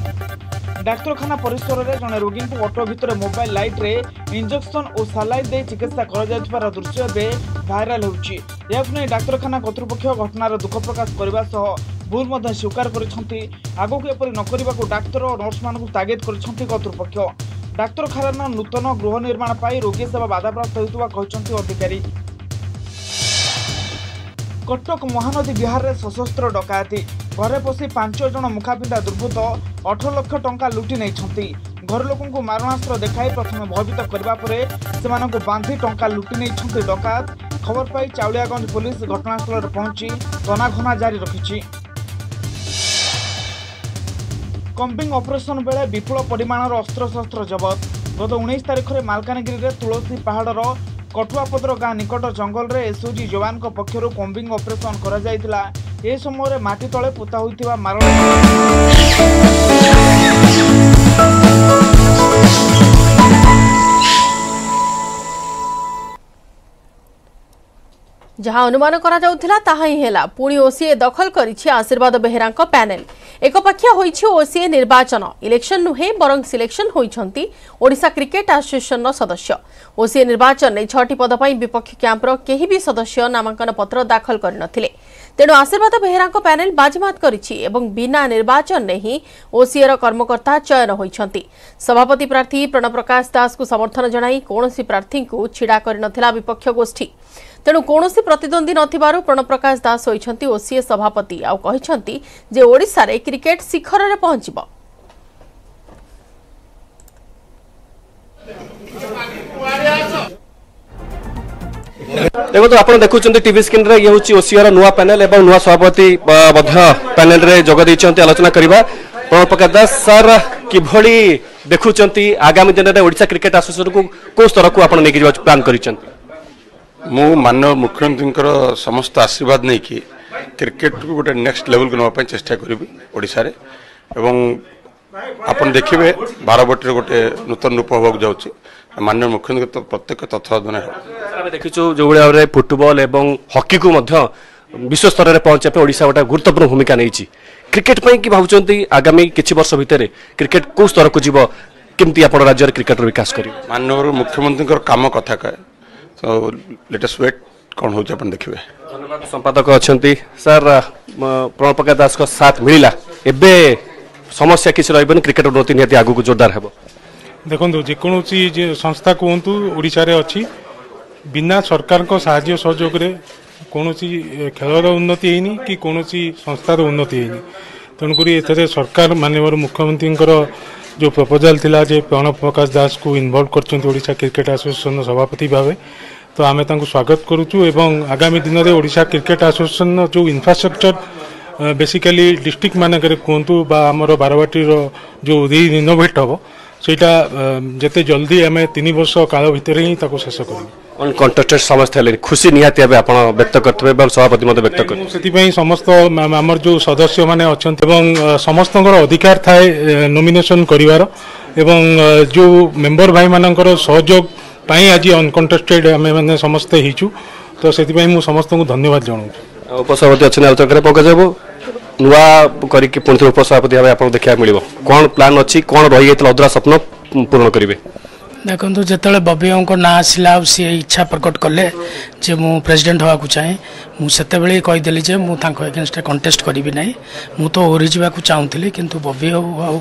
ଡାକ୍ତରଖାନା ପରିସରରେ ଜଣେ ରୋଗୀଙ୍କୁ ଅଟୋ ଭିତରେ ମୋବାଇଲ ଲାଇଟ୍ରେ ଇଞ୍ଜେକ୍ସନ୍ ଓ ସାଲାଇନ୍ ଦେଇ ଚିକିତ୍ସା କରାଯାଉଥିବାର ଦୃଶ୍ୟ ଏବେ ଭାଇରାଲ୍ ହେଉଛି ଏହାକୁ ନେଇ ଡାକ୍ତରଖାନା କର୍ତ୍ତୃପକ୍ଷ ଘଟଣାର ଦୁଃଖ ପ୍ରକାଶ କରିବା ସହ ଭୁଲ ମଧ୍ୟ ସ୍ୱୀକାର କରିଛନ୍ତି ଆଗକୁ ଏପରି ନ କରିବାକୁ ଡାକ୍ତର ଓ ନର୍ସମାନଙ୍କୁ ତାଗିଦ କରିଛନ୍ତି କର୍ତ୍ତୃପକ୍ଷ ଡାକ୍ତରଖାନାର ନୂତନ ଗୃହ ନିର୍ମାଣ ପାଇଁ ରୋଗୀ ସେବା ବାଧାପ୍ରାପ୍ତ ହେଉଥିବା କହିଛନ୍ତି ଅଧିକାରୀ କଟକ ମହାନଦୀ ବିହାରରେ ସଶସ୍ତ୍ର ଡକାୟତି ଘରେ ପଶି ପାଞ୍ଚ ଜଣ ମୁଖାପିଣ୍ଡା ଦୁର୍ବୃତ୍ତ ଅଠର ଲକ୍ଷ ଟଙ୍କା ଲୁଟି ନେଇଛନ୍ତି ଘର ଲୋକଙ୍କୁ ମାରଣାସ୍ତ୍ର ଦେଖାଇ ପ୍ରଥମେ ଭୟଭୀତ କରିବା ପରେ ସେମାନଙ୍କୁ ବାନ୍ଧି ଟଙ୍କା ଲୁଟି ନେଇଛନ୍ତି ଡକାୟତ ଖବର ପାଇ ଚାଉଳିଆଗଞ୍ଜ ପୁଲିସ ଘଟଣାସ୍ଥଳରେ ପହଞ୍ଚି ତନାଘନା ଜାରି ରଖିଛି କମ୍ବିଂ ଅପରେସନ୍ ବେଳେ ବିପୁଳ ପରିମାଣର ଅସ୍ତ୍ରଶସ୍ତ୍ର ଜବତ ଗତ ଉଣେଇଶ ତାରିଖରେ ମାଲକାନଗିରିରେ ତୁଳସୀ ପାହାଡ଼ର କଟୁଆପଦର ଗାଁ ନିକଟ ଜଙ୍ଗଲରେ ଏସ୍ଓଜି ଯବାନଙ୍କ ପକ୍ଷରୁ କମ୍ବିଂ ଅପରେସନ୍ କରାଯାଇଥିଲା ଏ ସମୟରେ ମାଟି ତଳେ ପୋତା ହୋଇଥିବା ମାରଣ ଯାହା ଅନୁମାନ କରାଯାଉଥିଲା ତାହା ହିଁ ହେଲା ପୁଣି ଓସିଏ ଦଖଲ କରିଛି ଆଶୀର୍ବାଦ ବେହେରାଙ୍କ ପ୍ୟାନେଲ ଏକପାଖିଆ ହୋଇଛି ଓସିଏ ନିର୍ବାଚନ ଇଲେକ୍ସନ ନୁହେଁ ବରଂ ସିଲେକ୍ସନ ହୋଇଛନ୍ତି ଓଡ଼ିଶା କ୍ରିକେଟ ଆସୋସିଏସନର ସଦସ୍ୟ ଓସିଏ ନିର୍ବାଚନରେ ଛଅଟି ପଦ ପାଇଁ ବିପକ୍ଷ କ୍ୟାମ୍ପର କେହି ବି ସଦସ୍ୟ ନାମାଙ୍କନ ପତ୍ର ଦାଖଲ କରିନଥିଲେ ତେଣୁ ଆଶୀର୍ବାଦ ବେହେରାଙ୍କ ପ୍ୟାନେଲ ବାଜିମାତ କରିଛି ଏବଂ ବିନା ନିର୍ବାଚନରେ ହିଁ ଓସିଏର କର୍ମକର୍ତ୍ତା ଚୟନ ହୋଇଛନ୍ତି ସଭାପତି ପ୍ରାର୍ଥୀ ପ୍ରଣବ ପ୍ରକାଶ ଦାସଙ୍କୁ ସମର୍ଥନ ଜଣାଇ କୌଣସି ପ୍ରାର୍ଥୀଙ୍କୁ ଛିଡ଼ା କରିନଥିଲା ବିପକ୍ଷ ଗୋଷ୍ଠୀ ତେଣୁ କୌଣସି ପ୍ରତିଦ୍ୱନ୍ଦ୍ୱୀ ନଥିବାରୁ ପ୍ରଣପ୍ରକାଶ ଦାସ ହୋଇଛନ୍ତି ଓସିଏ ସଭାପତି ଆଉ କହିଛନ୍ତି ଯେ ଓଡ଼ିଶାରେ କ୍ରିକେଟ୍ ଶିଖରରେ ପହଞ୍ଚିବ দেখুন আপনার দেখুম টিভি স্ক্রিনে ইয়ে হচ্ছে ওসিআর নূয়া প্যানেল এবং নূয়া সভাপতি প্যানেলে যোগ দিয়েছেন আলোচনা করা প্রণব প্রকাশ দাস স্যার কিভাবে দেখুম আগামী দিনের ওড়শা ক্রিকেট আসোসিয়েসন কো স্তরক আপনার নিয়ে প্ল্যান করেছেন ମୁଁ ମାନ୍ୟ ମୁଖ୍ୟମନ୍ତ୍ରୀଙ୍କର ସମସ୍ତ ଆଶୀର୍ବାଦ ନେଇକି କ୍ରିକେଟକୁ ଗୋଟେ ନେକ୍ସଟ ଲେଭେଲକୁ ନେବା ପାଇଁ ଚେଷ୍ଟା କରିବି ଓଡ଼ିଶାରେ ଏବଂ ଆପଣ ଦେଖିବେ ବାରବାଟୀରେ ଗୋଟେ ନୂତନ ରୂପ ହେବାକୁ ଯାଉଛି ମାନ୍ୟ ମୁଖ୍ୟମନ୍ତ୍ରୀ ପ୍ରତ୍ୟେକ ତତ୍ତ୍ୱାବଧାନ ହେବ ଆମେ ଦେଖିଛୁ ଯେଉଁଭଳି ଭାବରେ ଫୁଟବଲ ଏବଂ ହକିକୁ ମଧ୍ୟ ବିଶ୍ୱ ସ୍ତରରେ ପହଞ୍ଚିବା ପାଇଁ ଓଡ଼ିଶା ଗୋଟେ ଗୁରୁତ୍ୱପୂର୍ଣ୍ଣ ଭୂମିକା ନେଇଛି କ୍ରିକେଟ ପାଇଁ କି ଭାବୁଛନ୍ତି ଆଗାମୀ କିଛି ବର୍ଷ ଭିତରେ କ୍ରିକେଟ କେଉଁ ସ୍ତରକୁ ଯିବ କେମିତି ଆପଣ ରାଜ୍ୟରେ କ୍ରିକେଟର ବିକାଶ କରିବେ ମାନ୍ୟବର ମୁଖ୍ୟମନ୍ତ୍ରୀଙ୍କର କାମ କଥା କହେ ସୋ ଲେଟେଷ୍ଟ ୱେଟ୍ କ'ଣ ହେଉଛି ଆପଣ ଦେଖିବେ ଧନ୍ୟବାଦ ସମ୍ପାଦକ ଅଛନ୍ତି ସାର୍ ପ୍ରଣବ ପ୍ରକାଶ ଦାସଙ୍କ ସାଥ୍ ମିଳିଲା ଏବେ ସମସ୍ୟା କିଛି ରହିବନି କ୍ରିକେଟ୍ ଉନ୍ନତି ନିହାତି ଆଗକୁ ଜୋରଦାର ହେବ ଦେଖନ୍ତୁ ଯେକୌଣସି ଯେ ସଂସ୍ଥା କୁହନ୍ତୁ ଓଡ଼ିଶାରେ ଅଛି ବିନା ସରକାରଙ୍କ ସାହାଯ୍ୟ ସହଯୋଗରେ କୌଣସି ଖେଳର ଉନ୍ନତି ହେଇନି କି କୌଣସି ସଂସ୍ଥାର ଉନ୍ନତି ହେଇନି ତେଣୁକରି ଏଥିରେ ସରକାର ମାନ୍ୟବର ମୁଖ୍ୟମନ୍ତ୍ରୀଙ୍କର যে প্রপোজাল লা যে প্রণব প্রকাশ दास को इनवल्व करछन्ति ओडिशा क्रिकेट एसोसिएशन सभापति भावे তো আমি তাঁকু স্বাগত করুছু এবং আগামী দিনের ওড়শা ক্রিকেট আসোসিয়েসন যে ইনফ্রাষ্ট্রকচর বেসিকালি ডিস্ট্রিক্ট মানকরে কুহতু বা আমার বারবাটির যে রিনোভেট হব ସେଇଟା ଯେତେ ଜଲ୍ଦି ଆମେ ତିନି ବର୍ଷ କାଳ ଭିତରେ ହିଁ ତାକୁ ଶେଷ କରିବୁ କଣ୍ଟେଷ୍ଟେଡ୍ ସମସ୍ତେ ହେଲେଣି ଖୁସି ନିହାତି ଭାବେ ଆପଣ ବ୍ୟକ୍ତ କରିଥିବେ ଏବଂ ସଭାପତି ମଧ୍ୟ ବ୍ୟକ୍ତ କରିବେ ସେଥିପାଇଁ ସମସ୍ତ ଆମର ଯେଉଁ ସଦସ୍ୟମାନେ ଅଛନ୍ତି ଏବଂ ସମସ୍ତଙ୍କର ଅଧିକାର ଥାଏ ନୋମିନେସନ୍ କରିବାର ଏବଂ ଯେଉଁ ମେମ୍ବର ଭାଇମାନଙ୍କର ସହଯୋଗ ପାଇଁ ଆଜି ଅନକଣ୍ଟେଷ୍ଟେଡ୍ ଆମେମାନେ ସମସ୍ତେ ହେଇଛୁ ତ ସେଥିପାଇଁ ମୁଁ ସମସ୍ତଙ୍କୁ ଧନ୍ୟବାଦ ଜଣାଉଛି ଉପସଭାପତି ଅଛନ୍ତି ଆଲୋଚନା ପକାଯିବ ନୂଆ କରିକି ପୁଣି ଥରେ ଉପସଭାପତି ଭାବେ ଆପଣଙ୍କୁ ଦେଖିବାକୁ ମିଳିବ କ'ଣ ପ୍ଲାନ୍ ଅଛି କ'ଣ ରହିଯାଇଥିଲା ଅଧୁରା ସ୍ୱପ୍ନ ପୂରଣ କରିବେ ଦେଖନ୍ତୁ ଯେତେବେଳେ ବବି ବାବୁଙ୍କ ନାଁ ଆସିଲା ଆଉ ସିଏ ଇଚ୍ଛା ପ୍ରକଟ କଲେ ଯେ ମୁଁ ପ୍ରେସିଡେଣ୍ଟ ହେବାକୁ ଚାହେଁ ମୁଁ ସେତେବେଳେ କହିଦେଲି ଯେ ମୁଁ ତାଙ୍କ ଏଗେନଷ୍ଟରେ କଣ୍ଟେଷ୍ଟ କରିବି ନାହିଁ ମୁଁ ତ ଓହରିଯିବାକୁ ଚାହୁଁଥିଲି କିନ୍ତୁ ବବି ବାବୁ ଆଉ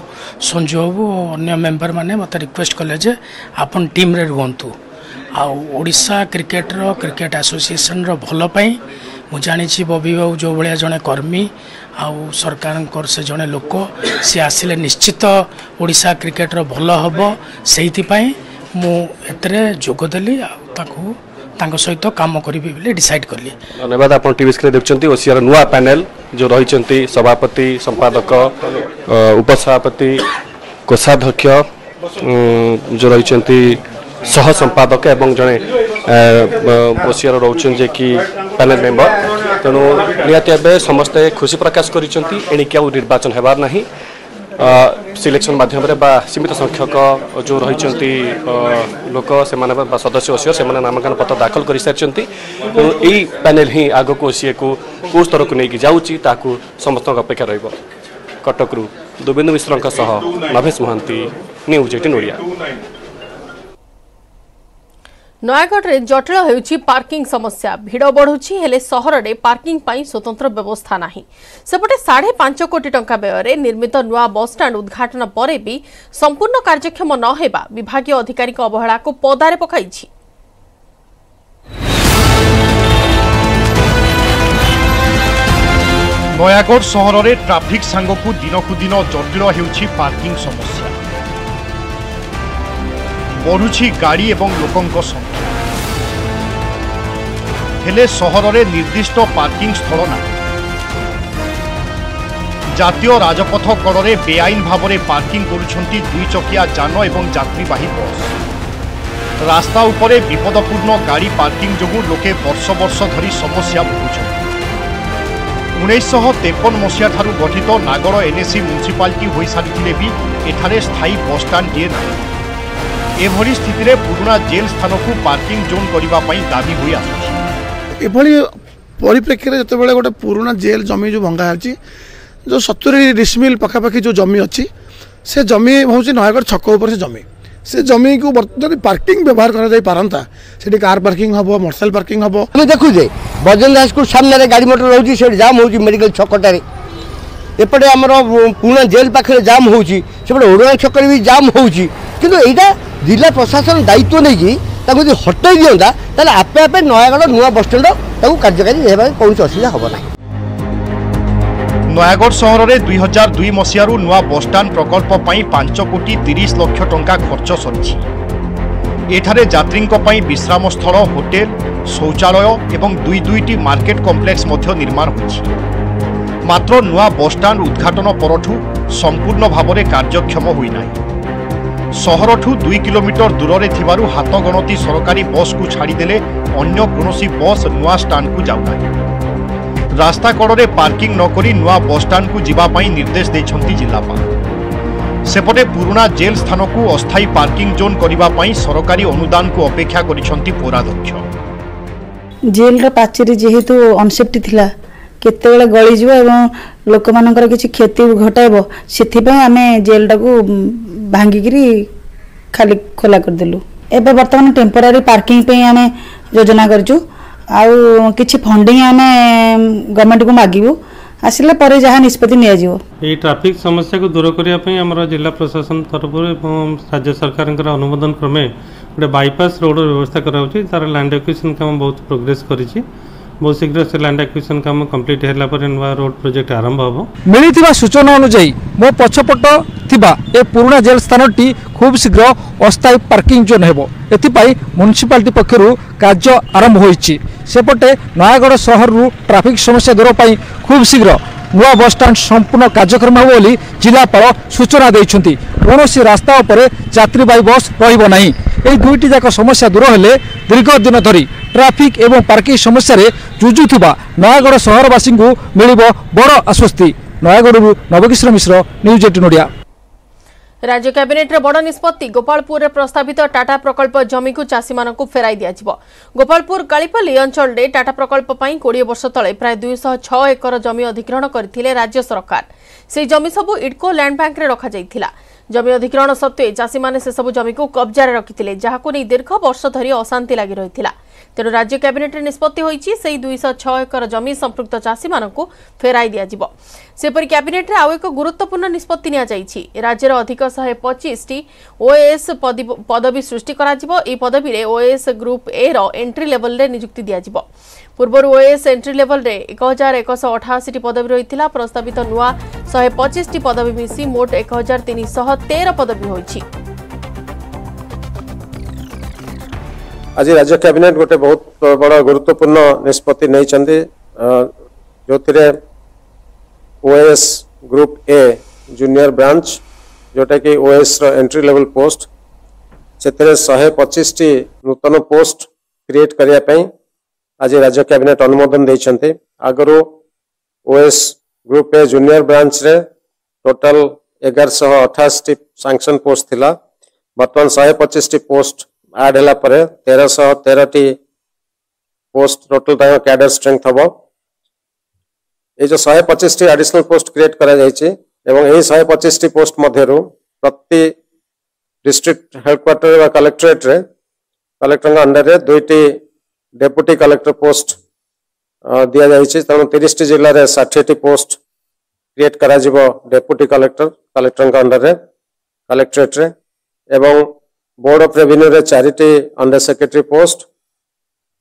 ସଞ୍ଜୁ ବାବୁ ଅନ୍ୟ ମେମ୍ବରମାନେ ମୋତେ ରିକ୍ୱେଷ୍ଟ କଲେ ଯେ ଆପଣ ଟିମ୍ରେ ରୁହନ୍ତୁ ଆଉ ଓଡ଼ିଶା କ୍ରିକେଟର କ୍ରିକେଟ ଆସୋସିଏସନର ଭଲ ପାଇଁ ମୁଁ ଜାଣିଛି ବବି ବାବୁ ଯେଉଁ ଭଳିଆ ଜଣେ କର୍ମୀ आउ सरकार जे लोक सी आसिले निश्चित ओडा क्रिकेट र भल हे सहीपे जुसहित काम गरी पनि डिस धन्यवाद आक्रिन देखिन्छ ओसीआर नुवा प्याने जो रहिले सभापति संपादक उपसभापति कोषाध्यक्ष जो रहपादक एउटै ओसि रुचि जे कि प्याने मेम्बर ତେଣୁ ନିହାତି ଭାବେ ସମସ୍ତେ ଖୁସି ପ୍ରକାଶ କରିଛନ୍ତି ଏଣିକି ଆଉ ନିର୍ବାଚନ ହେବାର ନାହିଁ ସିଲେକ୍ସନ୍ ମାଧ୍ୟମରେ ବା ସୀମିତ ସଂଖ୍ୟକ ଯେଉଁ ରହିଛନ୍ତି ଲୋକ ସେମାନେ ବା ସଦସ୍ୟ ଓସିଓ ସେମାନେ ନାମାଙ୍କନ ପତ୍ର ଦାଖଲ କରିସାରିଛନ୍ତି ତେଣୁ ଏଇ ପ୍ୟାନେଲ୍ ହିଁ ଆଗକୁ ଓସିଏକୁ କେଉଁ ସ୍ତରକୁ ନେଇକି ଯାଉଛି ତାହାକୁ ସମସ୍ତଙ୍କ ଅପେକ୍ଷା ରହିବ କଟକରୁ ଦୁବିନ୍ଦୁ ମିଶ୍ରଙ୍କ ସହ ନଭେଶ ମହାନ୍ତି ନ୍ୟୁଜ୍ ଏଇଟିନ୍ ଓଡ଼ିଆ ନୟାଗଡ଼ରେ ଜଟିଳ ହେଉଛି ପାର୍କିଂ ସମସ୍ୟା ଭିଡ଼ ବଢ଼ୁଛି ହେଲେ ସହରରେ ପାର୍କିଂ ପାଇଁ ସ୍ୱତନ୍ତ୍ର ବ୍ୟବସ୍ଥା ନାହିଁ ସେପଟେ ସାଢ଼େ ପାଞ୍ଚ କୋଟି ଟଙ୍କା ବ୍ୟୟରେ ନିର୍ମିତ ନୂଆ ବସ୍ଷ୍ଟାଣ୍ଡ ଉଦ୍ଘାଟନ ପରେ ବି ସମ୍ପୂର୍ଣ୍ଣ କାର୍ଯ୍ୟକ୍ଷମ ନହେବା ବିଭାଗୀୟ ଅଧିକାରୀଙ୍କ ଅବହେଳାକୁ ପଦାରେ ପକାଇଛି ନୟାଗଡ଼ ସହରରେ ଟ୍ରାଫିକ୍ ସାଙ୍ଗକୁ ଦିନକୁ ଦିନ ଜଟିଳ ହେଉଛି ପାର୍କିଂ ସମସ୍ୟା বড়ুছি গাড়ি এবং লোকঙ্ক সংখ্যা ହେଲେ ସହରରେ ନିର୍ଦ୍ଦିଷ୍ଟ ପାର୍କିଂ ସ୍ଥଳ ନାହିଁ ଜାତୀୟ ରାଜପଥ କଡ଼ରେ ବେଆଇନ ଭାବରେ ପାର୍କିଂ କରୁଛନ୍ତି ଦୁଇଚକିଆ ଯାନ ଏବଂ ଯାତ୍ରୀବାହୀ ବସ୍ ରାସ୍ତା ଉପରେ ବିପଦପୂର୍ଣ୍ଣ ଗାଡ଼ି ପାର୍କିଂ ଯୋଗୁଁ ଲୋକେ ବର୍ଷ ବର୍ଷ ଧରି ସମସ୍ୟା ଭୋଗୁଛନ୍ତି ଉଣେଇଶହ ତେପନ ମସିହାଠାରୁ ଗଠିତ ନାଗର ଏନ୍ଏସି ମ୍ୟୁନିସିପାଲିଟି ହୋଇସାରିଥିଲେ ବି ଏଠାରେ ସ୍ଥାୟୀ ବସ୍ଷ୍ଟାଣ୍ଡଟିଏ ନାହିଁ ଏଭଳି ସ୍ଥିତିରେ ପୁରୁଣା ଜେଲ୍ ସ୍ଥାନକୁ ପାର୍କିଂ ଜୋନ୍ କରିବା ପାଇଁ ଦାବି ହୋଇ ଆସୁଛି ଏଭଳି ପରିପ୍ରେକ୍ଷୀରେ ଯେତେବେଳେ ଗୋଟେ ପୁରୁଣା ଜେଲ୍ ଜମି ଯେଉଁ ଭଙ୍ଗା ହେଉଛି ଯେଉଁ ସତୁରି ଡିସମିଲ୍ ପାଖାପାଖି ଯେଉଁ ଜମି ଅଛି ସେ ଜମି ହେଉଛି ନୟାଗଡ଼ ଛକ ଉପରେ ସେ ଜମି ସେ ଜମିକୁ ବର୍ତ୍ତମାନ ପାର୍କିଂ ବ୍ୟବହାର କରାଯାଇପାରନ୍ତା ସେଠି କାର୍ ପାର୍କିଂ ହେବ ମୋଟରସାଇକେଲ ପାର୍କିଂ ହେବ ଆମେ ଦେଖୁଛେ ବ୍ରଜେନ୍ଦ୍ର ହାଇସ୍କୁଲ ସାମ୍ନାରେ ଗାଡ଼ି ମଟର ରହୁଛି ସେଠି ଜାମ୍ ହେଉଛି ମେଡ଼ିକାଲ ଛକଟାରେ ଏପଟେ ଆମର ପୁରୁଣା ଜେଲ୍ ପାଖରେ ଜାମ୍ ହେଉଛି ସେପଟେ ଓଡ଼ଗାଁ ଛକରେ ବି ଜାମ୍ ହେଉଛି କିନ୍ତୁ ଏଇଟା জেলা প্রশাসন দায়িত্ব নিয়ে তাকে যদি হটাই দিওতা তাহলে আপে আপে নয়াগড় নয় বসষ্টাণ্ড তাকে কার্যকারী হওয়া কৌশি অসুবিধা হব না নয়াগড় সহরের দুই হাজার দুই মশিয়ার নয় বসষ্টাণ্ড প্রকল্প পাঁচ কোটি তিরিশ লক্ষ টঙ্কা খরচ সরিছে এখানে যাত্রী বিশ্রামস্থল হোটেল শৌচালয় এবং দুই দুইটি মার্কেট কমপ্লেক্স নির্মাণ হয়েছে মাত্র নয় বসষ্টাণ্ড উদ্ঘাটন পরঠু সম্পূর্ণ ভাবে কার্যক্ষম হয়ে নাই সহরঠু দুই কিলোমিটর দূরে থাকার হাত গণতি সরকারি বসকু ছাড়িদেলে অন্য কোণী বস নূয়া স্টাণ্ডকু যাওনা রাস্তা কড়ে পার্কিং নকরি নূয়া বসষ্টাণ্ডকু যা নির্দেশ দিয়েছেন জেলাপাল সেপটে পুরোনা জেল স্থানকু অস্থায়ী পার্কিং জোন করা সরকারি অনুদানকু অপেক্ষা করেছেন পৌরাধ্যক্ষ জেলর পাচেরি যেহেতু অনসেফটি লা କେତେବେଳେ ଗଳିଯିବ ଏବଂ ଲୋକମାନଙ୍କର କିଛି କ୍ଷତି ଘଟାଇବ ସେଥିପାଇଁ ଆମେ ଜେଲ୍ଟାକୁ ଭାଙ୍ଗିକିରି ଖାଲି ଖୋଲା କରିଦେଲୁ ଏବେ ବର୍ତ୍ତମାନ ଟେମ୍ପୋରାରୀ ପାର୍କିଂ ପାଇଁ ଆମେ ଯୋଜନା କରିଛୁ ଆଉ କିଛି ଫଣ୍ଡିଂ ଆମେ ଗଭର୍ଣ୍ଣମେଣ୍ଟକୁ ମାଗିବୁ ଆସିଲା ପରେ ଯାହା ନିଷ୍ପତ୍ତି ନିଆଯିବ ଏହି ଟ୍ରାଫିକ୍ ସମସ୍ୟାକୁ ଦୂର କରିବା ପାଇଁ ଆମର ଜିଲ୍ଲା ପ୍ରଶାସନ ତରଫରୁ ଏବଂ ରାଜ୍ୟ ସରକାରଙ୍କର ଅନୁମୋଦନ କ୍ରମେ ଗୋଟେ ବାଇପାସ୍ ରୋଡ଼ର ବ୍ୟବସ୍ଥା କରାଯାଉଛି ତା'ର ଲ୍ୟାଣ୍ଡ ଆକ୍ୱିଜିସନ୍ କାମ ବହୁତ ପ୍ରୋଗ୍ରେସ୍ କରିଛି ବହୁତ ଶୀଘ୍ର ସେ ଲ୍ୟାଣ୍ଡ ଆକ୍ୱିଜିସନ୍ କାମ କମ୍ପ୍ଲିଟ୍ ହେଲା ପରେ ନୂଆ ରୋଡ଼ ପ୍ରୋଜେକ୍ଟ ଆରମ୍ଭ ହେବ ମିଳିଥିବା ସୂଚନା ଅନୁଯାୟୀ ମୋ ପଛପଟ ଥିବା ଏ ପୁରୁଣା ଜେଲ୍ ସ୍ଥାନଟି ଖୁବ୍ ଶୀଘ୍ର ଅସ୍ଥାୟୀ ପାର୍କିଂ ଜୋନ୍ ହେବ ଏଥିପାଇଁ ମ୍ୟୁନିସିପାଲିଟି ପକ୍ଷରୁ କାର୍ଯ୍ୟ ଆରମ୍ଭ ହୋଇଛି ସେପଟେ ନୟାଗଡ଼ ସହରରୁ ଟ୍ରାଫିକ୍ ସମସ୍ୟା ଦୂର ପାଇଁ ଖୁବ୍ ଶୀଘ୍ର ନୂଆ ବସ୍ଷ୍ଟାଣ୍ଡ ସମ୍ପୂର୍ଣ୍ଣ କାର୍ଯ୍ୟକ୍ରମ ହେବ ବୋଲି ଜିଲ୍ଲାପାଳ ସୂଚନା ଦେଇଛନ୍ତି କୌଣସି ରାସ୍ତା ଉପରେ ଯାତ୍ରୀବାହୀ ବସ୍ ରହିବ ନାହିଁ ଏହି ଦୁଇଟି ଯାକ ସମସ୍ୟା ଦୂର ହେଲେ ଦୀର୍ଘ ଦିନ ଧରି ଟ୍ରାଫିକ୍ ଏବଂ ପାର୍କିଂ ସମସ୍ୟାରେ ଯୁଜୁଥିବା ନୟାଗଡ଼ ସହରବାସୀଙ୍କୁ ମିଳିବ ବଡ଼ ଆଶ୍ୱସ୍ତି ନୟାଗଡ଼ରୁ ନବକିଶୋର ମିଶ୍ର ନ୍ୟୁଜ୍ ଏଇଟିନ୍ ଓଡ଼ିଆ রাজ্য ক্যাবিনেটর বড় নিষ্পতি গোপালপুরের প্রস্তাবিত টাটা প্রকল্প জমিকু চাষীমানকু ফেরাই দিয়াযিব গোপালপুর কালিপালি অঞ্চলে টাটা প্রকল্প পাই কোড়িয়ে বর্ষ তলে প্রায় দুইশহ ছ একর জমি অধিগ্রহণ করে রাজ্য সরকার সেই জমি সবু ইডকো ল্যান্ড ব্যাঙ্করে রখাযাই জমি অধিগ্রহণ সত্ত্বে চাষীমানে সেসবু জমিকু কব্জারে রকিলে যাহাকু নেই দীর্ঘ বর্ষ ধরি অশান্তি লাগি রয়েছিল ତେଣୁ ରାଜ୍ୟ କ୍ୟାବିନେଟ୍ରେ ନିଷ୍ପତ୍ତି ହୋଇଛି ସେହି ଦୁଇଶହ ଛଅ ଏକର ଜମି ସମ୍ପୃକ୍ତ ଚାଷୀମାନଙ୍କୁ ଫେରାଇ ଦିଆଯିବ ସେପରି କ୍ୟାବିନେଟ୍ରେ ଆଉ ଏକ ଗୁରୁତ୍ୱପୂର୍ଣ୍ଣ ନିଷ୍ପତ୍ତି ନିଆଯାଇଛି ରାଜ୍ୟର ଅଧିକ ଶହେ ପଚିଶଟି ଓଏଏସ୍ ପଦବୀ ସୃଷ୍ଟି କରାଯିବ ଏହି ପଦବୀରେ ଓଏଏସ୍ ଗ୍ରୁପ୍ ଏର ଏଣ୍ଟ୍ରି ଲେଭଲରେ ନିଯୁକ୍ତି ଦିଆଯିବ ପୂର୍ବରୁ ଓଏଏସ୍ ଏଣ୍ଟ୍ରି ଲେଭଲରେ ଏକ ହଜାର ଏକଶହ ଅଠାଅଶୀଟି ପଦବୀ ରହିଥିଲା ପ୍ରସ୍ତାବିତ ନୂଆ ଶହେ ପଚିଶଟି ପଦବୀ ମିଶି ମୋଟ ଏକ ହଜାର ତିନିଶହ ତେର ପଦବୀ ହୋଇଛି आज राज्य कैबिनेट गोटे बहुत बड़ गुरुत्वपूर्ण निष्पत्ति नहीं जो OS group A junior branch जोटा कि ओएस एंट्री लेवल पोस्ट से शहे पचीस टी नूतन पोस्ट क्रिएट करने आज राज्य कैबिनेट अनुमोदन देते आगर OS group A junior branch रे टोटल एगारश अठाशी सांसन पोस्ट थी बर्तमान शहे पचिश टी पोस्ट ଆଡ୍ ହେଲା ପରେ ତେରଶହ ତେରଟି ପୋଷ୍ଟ ଟୋଟାଲ ତାଙ୍କ କ୍ୟାଡର ଷ୍ଟ୍ରେଙ୍ଗଥ ହେବ ଏଇ ଯେଉଁ ଶହେ ପଚିଶଟି ଆଡିସନାଲ ପୋଷ୍ଟ କ୍ରିଏଟ୍ କରାଯାଇଛି ଏବଂ ଏହି ଶହେ ପଚିଶଟି ପୋଷ୍ଟ ମଧ୍ୟରୁ ପ୍ରତି ଡିଷ୍ଟ୍ରିକ୍ଟ ହେଡକ୍ୱାର୍ଟର ବା କଲେକ୍ଟୋରେଟ୍ରେ କଲେକ୍ଟରଙ୍କ ଅଣ୍ଡରରେ ଦୁଇଟି ଡେପୁଟି କଲେକ୍ଟର ପୋଷ୍ଟ ଦିଆଯାଇଛି ତେଣୁ ତିରିଶଟି ଜିଲ୍ଲାରେ ଷାଠିଏଟି ପୋଷ୍ଟ କ୍ରିଏଟ୍ କରାଯିବ ଡେପୁଟି କଲେକ୍ଟର କଲେକ୍ଟରଙ୍କ ଅଣ୍ଡରରେ କଲେକ୍ଟୋରେଟ୍ରେ ଏବଂ बोर्ड अफ रेवेन्यू रे अंडर सेक्रेटरी पोस्ट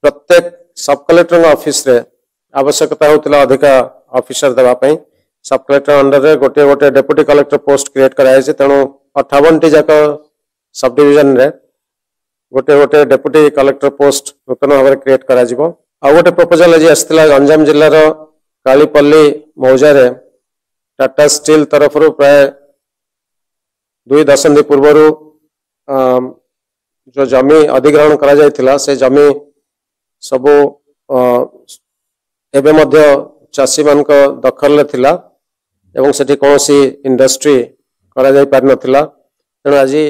प्रत्येक सब कलेक्टर ऑफिस रे आवश्यकता होता अधिका अफिसर देवाई सब कलेक्टर अंडर रे गोटे गोटे डेपुटी कलेक्टर पोस्ट क्रिएट कराई तेणु अठावन टी जाक सब डिविजन रे गोटे गोटे डेपुटी कलेक्टर पोस्ट नूतन भाव क्रिएट कर गोटे प्रपोजाल आज आसला गंजाम जिलार कालीपल्ली मौजार टाटा स्टील तरफ प्राय दुई दशंधि पूर्वर ଯେଉଁ ଜମି ଅଧିଗ୍ରହଣ କରାଯାଇଥିଲା ସେ ଜମି ସବୁ ଏବେ ମଧ୍ୟ ଚାଷୀମାନଙ୍କ ଦଖଲରେ ଥିଲା ଏବଂ ସେଠି କୌଣସି ଇଣ୍ଡଷ୍ଟ୍ରି କରାଯାଇ ପାରିନଥିଲା ତେଣୁ ଆଜି